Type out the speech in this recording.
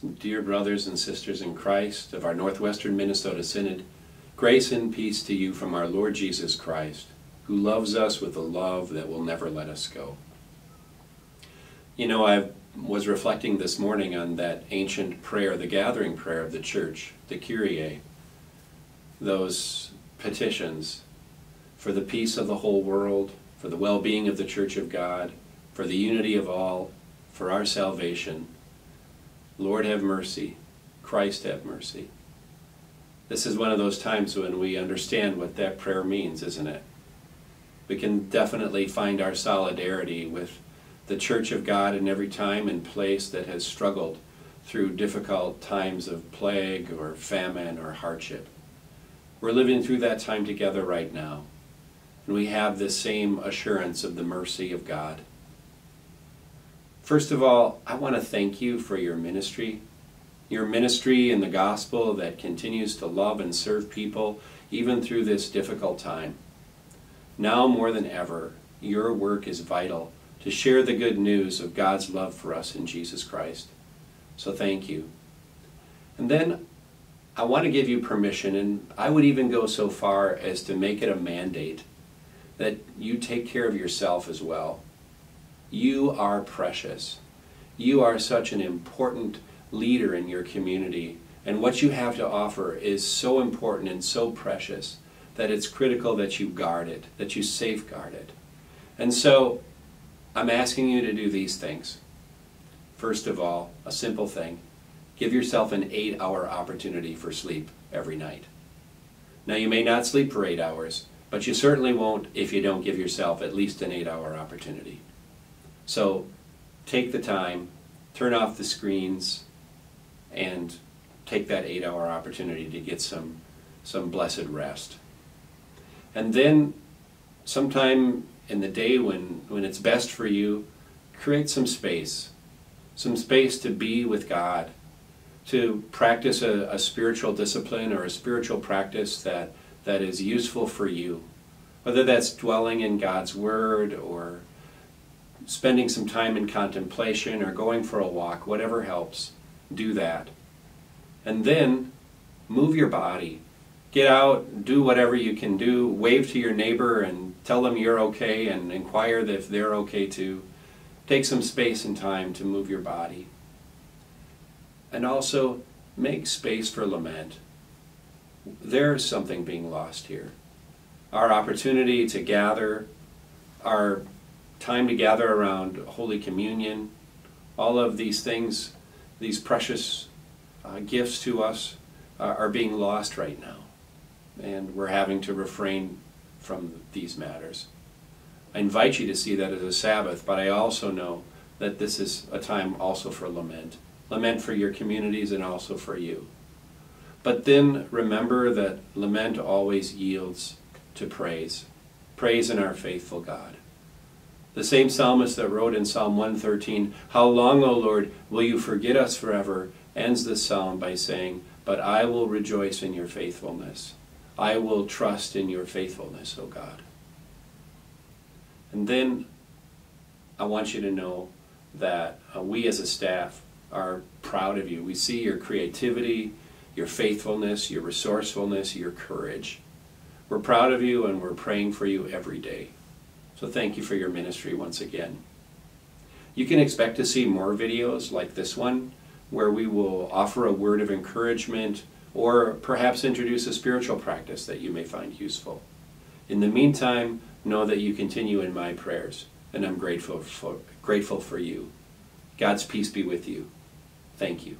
Dear brothers and sisters in Christ of our Northwestern Minnesota Synod, grace and peace to you from our Lord Jesus Christ, who loves us with a love that will never let us go. You know, I was reflecting this morning on that ancient prayer, the gathering prayer of the church, the Kyrie, those petitions for the peace of the whole world, for the well-being of the church of God, for the unity of all, for our salvation. Lord have mercy. Christ have mercy. This is one of those times when we understand what that prayer means, isn't it? We can definitely find our solidarity with the Church of God in every time and place that has struggled through difficult times of plague or famine or hardship. We're living through that time together right now, and we have this same assurance of the mercy of God. First of all, I want to thank you for your ministry, your ministry in the gospel that continues to love and serve people even through this difficult time. Now more than ever, your work is vital to share the good news of God's love for us in Jesus Christ. So thank you. And then I want to give you permission, and I would even go so far as to make it a mandate that you take care of yourself as well. You are precious. You are such an important leader in your community, and what you have to offer is so important and so precious that it's critical that you guard it, that you safeguard it. And so I'm asking you to do these things. First of all, a simple thing. Give yourself an eight hour opportunity for sleep every night. Now you may not sleep for eight hours, but you certainly won't if you don't give yourself at least an eight hour opportunity. So take the time, turn off the screens, and take that eight hour opportunity to get some, some blessed rest. And then sometime in the day when, when it's best for you, create some space. Some space to be with God, to practice a, a spiritual discipline or a spiritual practice that, that is useful for you. Whether that's dwelling in God's Word or spending some time in contemplation or going for a walk, whatever helps, do that. And then move your body. Get out, do whatever you can do, wave to your neighbor and tell them you're okay and inquire if they're okay too. Take some space and time to move your body. And also make space for lament. There's something being lost here. Our opportunity to gather, our time to gather around Holy Communion, all of these things, these precious uh, gifts to us uh, are being lost right now. And we're having to refrain from these matters. I invite you to see that as a Sabbath, but I also know that this is a time also for lament. Lament for your communities and also for you. But then remember that lament always yields to praise. Praise in our faithful God. The same psalmist that wrote in Psalm 113, How long, O Lord, will you forget us forever? ends this psalm by saying, But I will rejoice in your faithfulness. I will trust in your faithfulness, O God. And then I want you to know that uh, we as a staff are proud of you. We see your creativity, your faithfulness, your resourcefulness, your courage. We're proud of you and we're praying for you every day. So thank you for your ministry once again. You can expect to see more videos like this one where we will offer a word of encouragement or perhaps introduce a spiritual practice that you may find useful. In the meantime, know that you continue in my prayers, and I'm grateful for, grateful for you. God's peace be with you. Thank you.